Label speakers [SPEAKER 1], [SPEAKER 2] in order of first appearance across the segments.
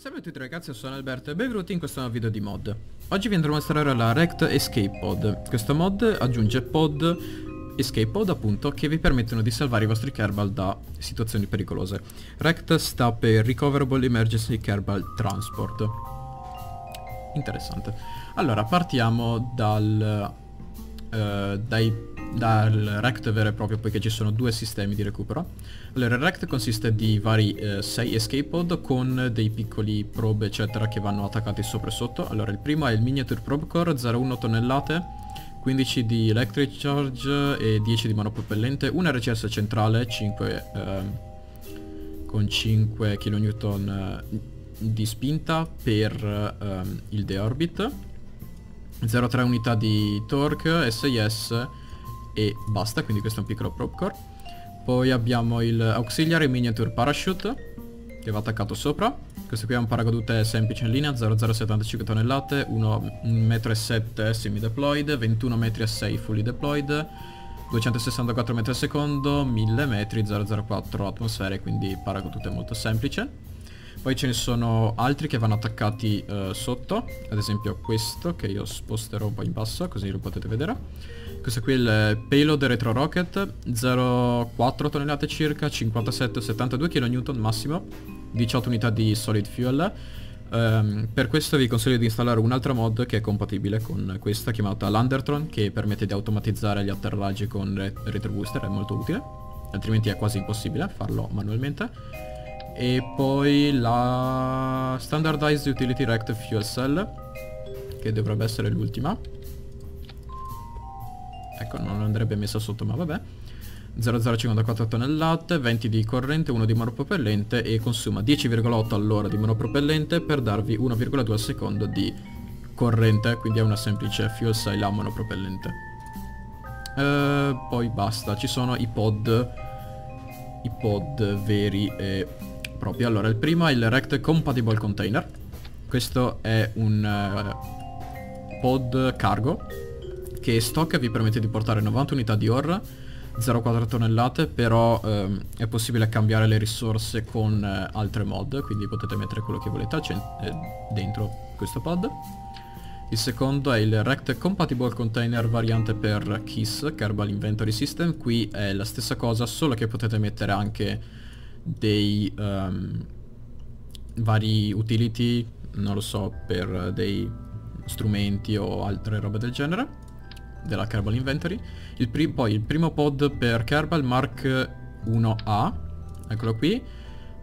[SPEAKER 1] Salve a tutti ragazzi, sono Alberto e benvenuti in questo nuovo video di mod. Oggi vi andrò a mostrare la Rect Escape Pod. Questo mod aggiunge pod Escape Pod appunto che vi permettono di salvare i vostri Kerbal da situazioni pericolose. Rect sta per Recoverable Emergency Kerbal Transport. Interessante. Allora, partiamo dal, uh, dai dal Rect vero e proprio poiché ci sono due sistemi di recupero. Allora il Rect consiste di vari 6 eh, escape pod con dei piccoli probe eccetera che vanno attaccati sopra e sotto. Allora il primo è il Miniature Probe Core 0,1 tonnellate, 15 di Electric Charge e 10 di monopropellente, un RCS centrale 5, eh, con 5 kN eh, di spinta per ehm, il deorbit, 0,3 unità di torque, SIS e basta, quindi questo è un piccolo prop core. Poi abbiamo il Auxiliary Miniature Parachute che va attaccato sopra. Questo qui è un paracadute semplice in linea, 0075 tonnellate, 1,7 m semi-deployed, 21 metri e 6 fully deployed, 264 metri al secondo, 1000 metri, 004 atmosfere, quindi paracadute molto semplice. Poi ce ne sono altri che vanno attaccati uh, sotto, ad esempio questo che io sposterò un po' in basso così lo potete vedere. Questo qui è il payload retro rocket, 0,4 tonnellate circa, 57-72 kN massimo, 18 unità di solid fuel. Um, per questo vi consiglio di installare un'altra mod che è compatibile con questa chiamata Landertron che permette di automatizzare gli atterraggi con retro booster, è molto utile, altrimenti è quasi impossibile farlo manualmente. E poi la Standardized Utility Rect Fuel Cell che dovrebbe essere l'ultima ecco non andrebbe messa sotto ma vabbè 0054 tonnellate, 20 di corrente, 1 di monopropellente e consuma 10,8 all'ora di monopropellente per darvi 1,2 al secondo di corrente, quindi è una semplice fuel cell a monopropellente. Eh, poi basta, ci sono i pod, i pod veri e proprio. Allora, il primo è il Rect Compatible Container. Questo è un uh, pod cargo che stock vi permette di portare 90 unità di ore, 0,4 tonnellate, però um, è possibile cambiare le risorse con uh, altre mod, quindi potete mettere quello che volete eh, dentro questo pod. Il secondo è il Rect Compatible Container variante per KISS, Kerbal Inventory System. Qui è la stessa cosa, solo che potete mettere anche dei um, vari utility, non lo so, per dei strumenti o altre robe del genere della Kerbal Inventory. Il poi il primo pod per Kerbal Mark 1A, eccolo qui,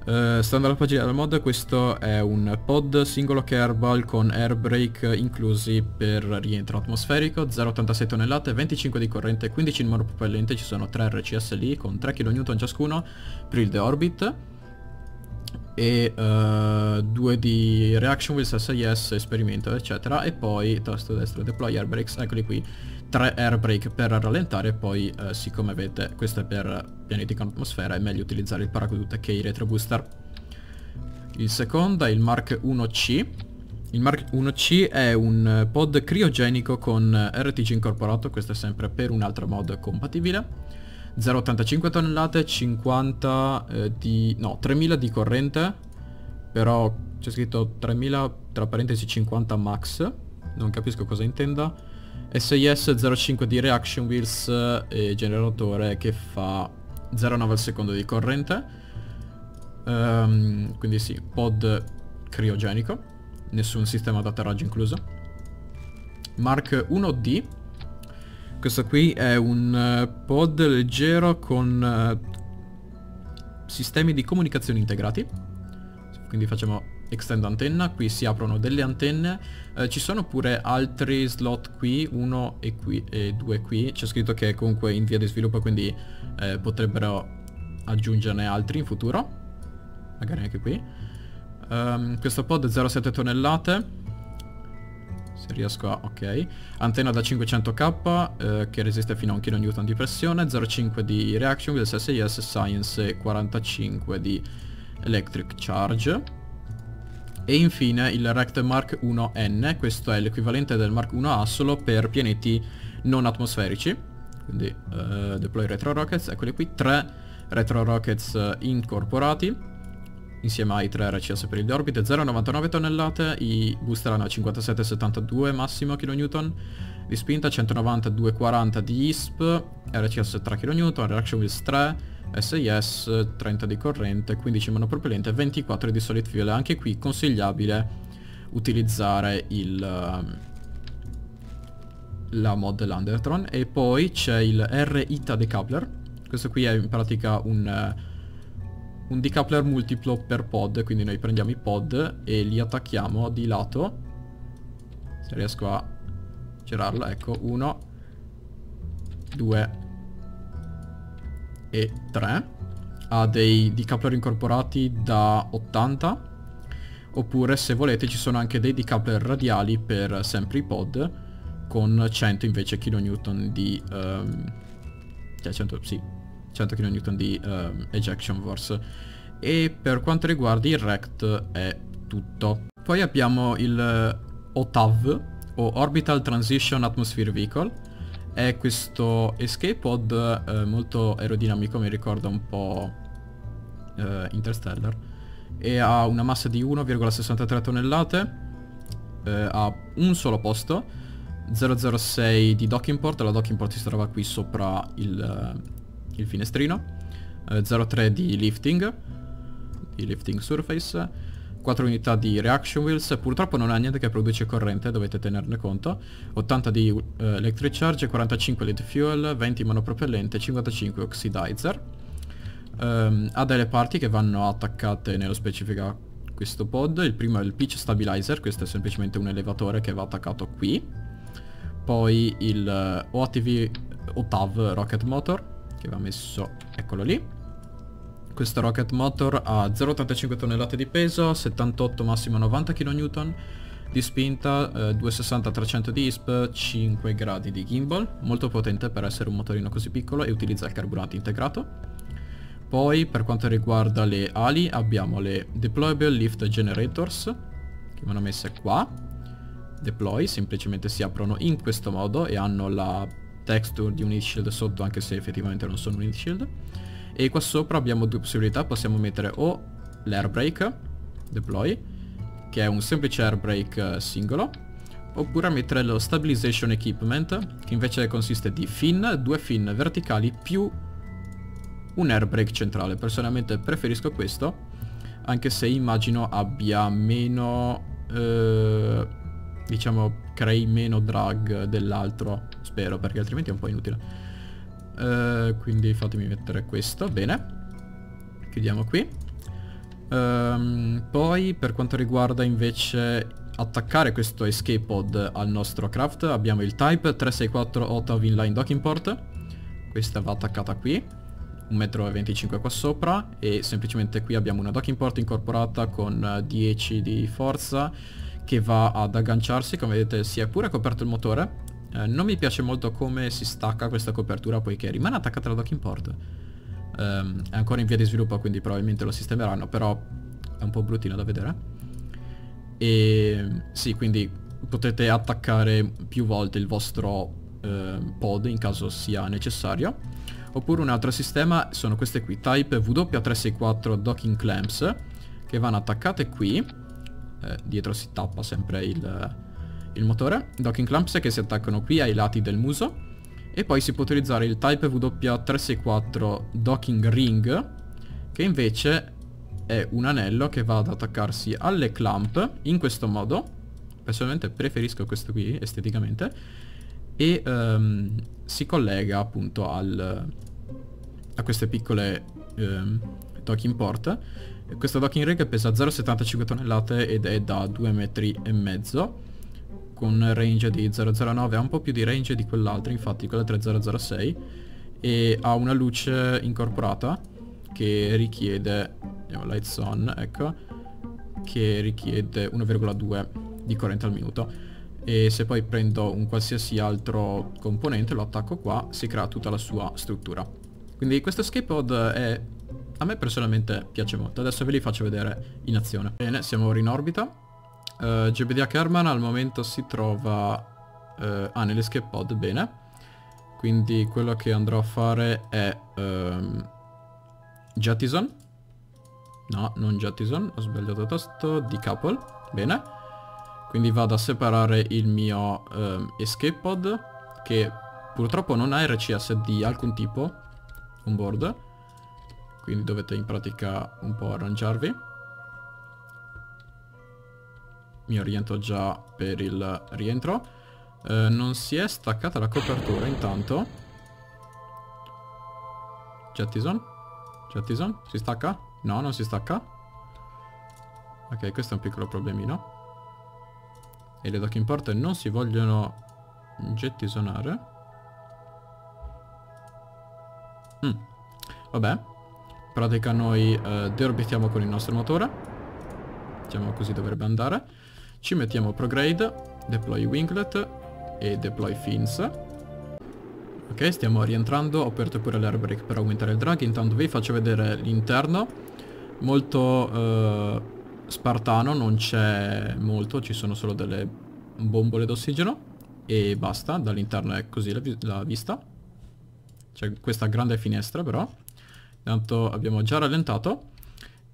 [SPEAKER 1] Uh, stando alla pagina del mod questo è un pod singolo Kerbal con air brake inclusi per rientro atmosferico, 0,86 tonnellate, 25 di corrente, 15 in monopropellente, ci sono 3 RCS lì con 3 kN ciascuno per il deorbit e uh, eh, 2 di reaction wheels SIS, esperimento eccetera. E poi tasto destro deploy air brakes, eccoli qui. 3 air brake per rallentare. Poi eh, siccome avete questo è per pianeti con atmosfera è meglio utilizzare il paracadute che i retro booster. Il secondo è il Mark 1C il Mark 1C è un pod criogenico con RTG incorporato. Questo è sempre per un'altra mod compatibile 0,85 tonnellate 50 eh, di no 3000 di corrente però c'è scritto 3000 tra parentesi 50 max non capisco cosa intenda SIS 05 di Reaction Wheels e generatore che fa 0,9 al secondo di corrente. Um, quindi sì, pod criogenico, nessun sistema d'atterraggio incluso. Mark 1D, questo qui è un pod leggero con uh, sistemi di comunicazione integrati. Quindi facciamo extend antenna, qui si aprono delle antenne, eh, ci sono pure altri slot qui, uno e qui e due qui, c'è scritto che è comunque in via di sviluppo quindi eh, potrebbero aggiungerne altri in futuro, magari anche qui. Um, questo pod è 0,7 tonnellate, se riesco a... ok. Antenna da 500k eh, che resiste fino a 1 kN di pressione, 0,5 di reaction wheels SIS Science e 45 di electric charge. E infine il Rect Mark 1N, questo è l'equivalente del Mark 1A solo per pianeti non atmosferici. Quindi uh, deploy retro rockets, eccoli qui, tre retro rockets uh, incorporati. Insieme ai 3 RCS per il orbite 0,99 tonnellate, i booster hanno 57,72 massimo kN di spinta, 192,40 di ISP, RCS 3 kN, Reaction Wheels 3, SIS 30 di corrente, 15 monopropellente, 24 di solid fuel. Anche qui consigliabile utilizzare il, um, la mod dell'Undertron. E poi c'è il R-ITA decoupler. Questo qui è in pratica un, uh, un decoupler multiplo per pod, quindi noi prendiamo i pod e li attacchiamo di lato. Se riesco a girarlo, ecco, 1, 2 e 3 ha dei decoupler incorporati da 80 oppure se volete ci sono anche dei decoupler radiali per sempre i pod con 100 invece kN di um, cioè 100, sì, 100 kN di um, ejection force. E per quanto riguarda il rect è tutto. Poi abbiamo il OTAV o Orbital Transition Atmosphere Vehicle. È questo escape pod eh, molto aerodinamico, mi ricorda un po' eh, Interstellar. E ha una massa di 1,63 tonnellate, eh, ha un solo posto, 006 di docking port, la docking port si trova qui sopra il, eh, il finestrino, 03 eh, di lifting, di lifting surface, 4 unità di reaction wheels, purtroppo non ha niente che produce corrente, dovete tenerne conto, 80 di uh, electric charge, 45 lead fuel, 20 monopropellente, 55 oxidizer. Um, ha delle parti che vanno attaccate nello specifico a questo pod, il primo è il pitch stabilizer, questo è semplicemente un elevatore che va attaccato qui, poi il uh, eh, OATV OTAV rocket motor che va messo, eccolo lì, questo rocket motor ha 0,85 tonnellate di peso, 78 massimo 90 kN di spinta, eh, 260-300 di ISP, 5 gradi di gimbal, molto potente per essere un motorino così piccolo e utilizza il carburante integrato. Poi per quanto riguarda le ali abbiamo le Deployable Lift Generators, che vanno messe qua. Deploy, semplicemente si aprono in questo modo e hanno la texture di un heat shield sotto anche se effettivamente non sono un heat shield. E qua sopra abbiamo due possibilità, possiamo mettere o l'air deploy, che è un semplice air eh, singolo, oppure mettere lo stabilization equipment, che invece consiste di fin, due fin verticali più un air centrale. Personalmente preferisco questo, anche se immagino abbia meno, eh, diciamo, crei meno drag dell'altro, spero, perché altrimenti è un po' inutile. Uh, quindi fatemi mettere questo, bene. Chiudiamo qui. Um, poi per quanto riguarda invece attaccare questo escape pod al nostro craft abbiamo il type 364 Ottav inline docking port. Questa va attaccata qui, 1,25 m qua sopra e semplicemente qui abbiamo una docking port incorporata con 10 di forza che va ad agganciarsi, come vedete si è pure coperto il motore eh, non mi piace molto come si stacca questa copertura poiché rimane attaccata alla docking port. Um, è ancora in via di sviluppo quindi probabilmente lo sistemeranno, però è un po' bruttino da vedere. E sì, quindi potete attaccare più volte il vostro eh, pod in caso sia necessario. Oppure un altro sistema sono queste qui, type W364 docking clamps, che vanno attaccate qui. Eh, dietro si tappa sempre il, il motore, docking clamps che si attaccano qui ai lati del muso. E poi si può utilizzare il Type W364 docking ring che invece è un anello che va ad attaccarsi alle clamp in questo modo. Personalmente preferisco questo qui esteticamente. E um, si collega appunto al, a queste piccole um, docking port questo docking ring pesa 0,75 tonnellate ed è da 2 metri e mezzo con range di 009, ha un po' più di range di quell'altra, infatti quella 3006, e ha una luce incorporata che richiede, andiamo lights on, ecco, che richiede 1,2 di corrente al minuto. E se poi prendo un qualsiasi altro componente, lo attacco qua, si crea tutta la sua struttura. Quindi questo pod è... A me personalmente piace molto, adesso ve li faccio vedere in azione. Bene, siamo ora in orbita, Uh, eh, GBD Kerman al momento si trova... Uh, ah, nell'escape pod, bene. Quindi quello che andrò a fare è... Um, jettison. No, non Jettison, ho sbagliato tasto, decouple, bene. Quindi vado a separare il mio um, escape pod, che purtroppo non ha RCS di alcun tipo on board. Quindi dovete in pratica un po' arrangiarvi. Mi oriento già per il rientro. Uh, non si è staccata la copertura intanto. Jettison? Jettison? Si stacca? No, non si stacca. Ok, questo è un piccolo problemino. E le docking port non si vogliono jettisonare. Mm. Vabbè. Pratica noi eh, deorbitiamo con il nostro motore. Diciamo così dovrebbe andare. Ci mettiamo prograde, deploy winglet e deploy fins. Ok, stiamo rientrando, ho aperto pure l'airbrake per aumentare il drag, intanto vi faccio vedere l'interno molto eh, spartano, non c'è molto, ci sono solo delle bombole d'ossigeno e basta, dall'interno è così la, vi la vista. C'è questa grande finestra però. Intanto abbiamo già rallentato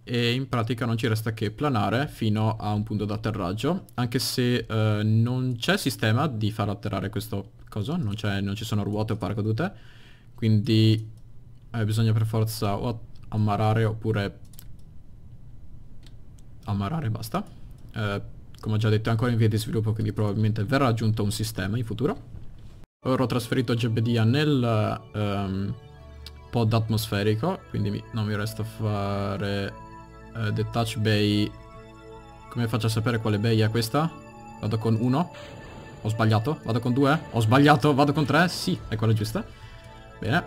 [SPEAKER 1] e in pratica non ci resta che planare fino a un punto d'atterraggio, anche se eh, non c'è sistema di far atterrare questo coso, non, non ci sono ruote o paracadute, quindi eh, bisogna per forza o ammarare oppure ammarare basta. Eh, come ho già detto è ancora in via di sviluppo quindi probabilmente verrà aggiunto un sistema in futuro. Ora ho trasferito GBDA nel um, pod atmosferico, quindi mi, non mi resta fare uh, detach bay. Come faccio a sapere quale bay è questa? Vado con 1? Ho sbagliato? Vado con 2? Ho sbagliato? Vado con 3? Sì, è quella giusta. Bene.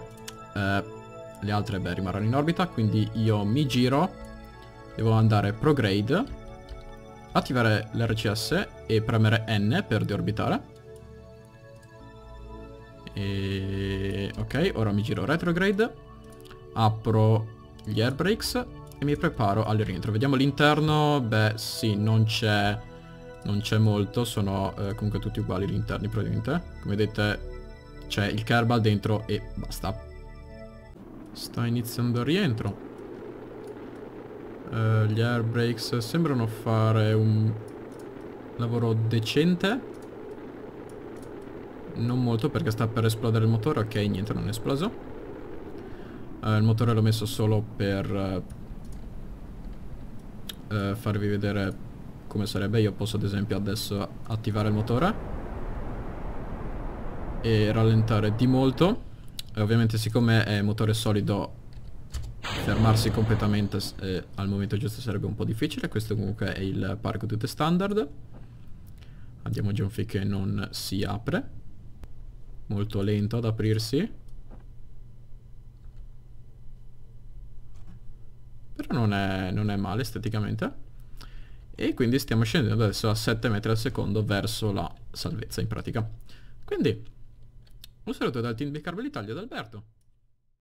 [SPEAKER 1] Uh, le altre beh rimarranno in orbita, quindi io mi giro Devo andare prograde, attivare l'RCS e premere N per deorbitare. E... Ok, ora mi giro retrograde, apro gli airbrakes e mi preparo al rientro. Vediamo l'interno, beh sì, non c'è non c'è molto, sono eh, comunque tutti uguali gli interni probabilmente. Come vedete c'è il kerbal dentro e basta. Sta iniziando il rientro. Uh, gli air brakes sembrano fare un lavoro decente. Non molto perché sta per esplodere il motore. Ok, niente, non è esploso. Uh, il motore l'ho messo solo per uh, farvi vedere come sarebbe. Io posso ad esempio adesso attivare il motore e rallentare di molto. E ovviamente siccome è motore solido fermarsi completamente eh, al momento giusto sarebbe un po' difficile. Questo comunque è il paracadute standard. Andiamo già un finché non si apre. Molto lento ad aprirsi. Però non è, non è male esteticamente. E quindi stiamo scendendo adesso a 7 metri al secondo verso la salvezza in pratica. Quindi, un saluto dal team di Carvel Italia da Alberto.